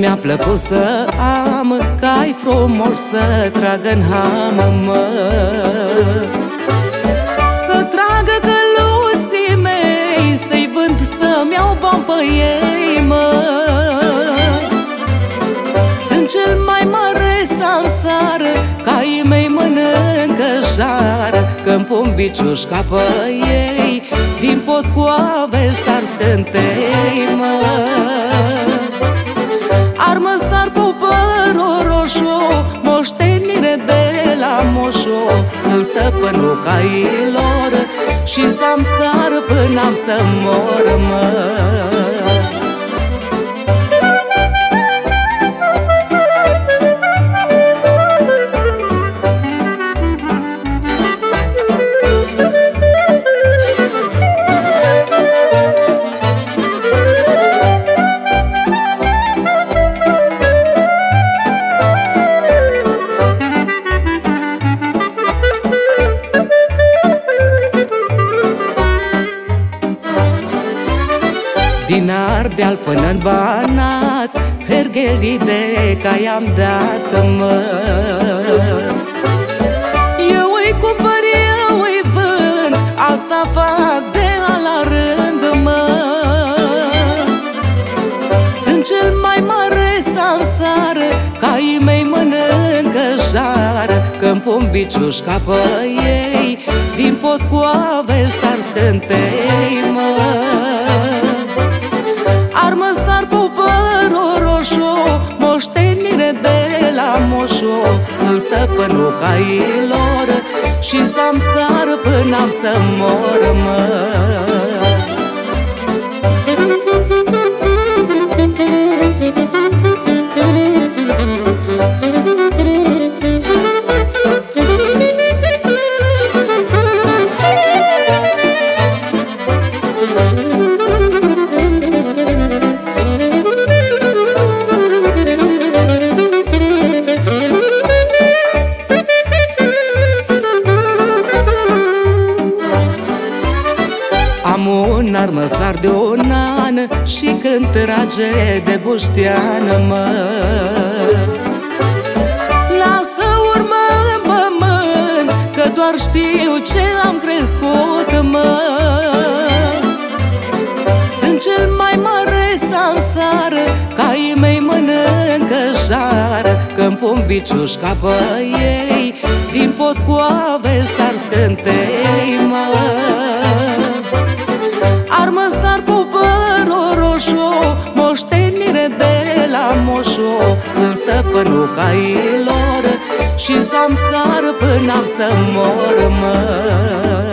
mi-a plăcut să am Cai frumos să tragă în hamă, mă. Să tragă căluții mei Să-i vând să-mi iau bani pe ei, mă. Sunt cel mai mare samsar Caii mei mănâncă jar Când pun biciușca pe ei Din pot cu ave s-ar scântei, mă Și să-mi sar până am să mor, mă Din Ardeal până-n Banat Herghelii de cai am dat, mă. Eu îi cumpăr, eu îi vând Asta fac de la rând, mă. Sunt cel mai mare samsar Caii mei mănâncă jar Când pun biciușca pe ei Din pot cu ave s-ar scântei, moșu Sunt stăpânul cailor Și să-mi sar până am să mor, mă un armăsar de un an Și când trage de bușteană, mă Lasă urmă în pământ Că doar știu ce am crescut, mă. Sunt cel mai mare samsar Caii mei mănâncă jar Când pun biciușca pe ei Din pot cu ave s-ar scântei, mă moșu. Sunt stăpânul cailor Și să-mi sar până am să mor, mă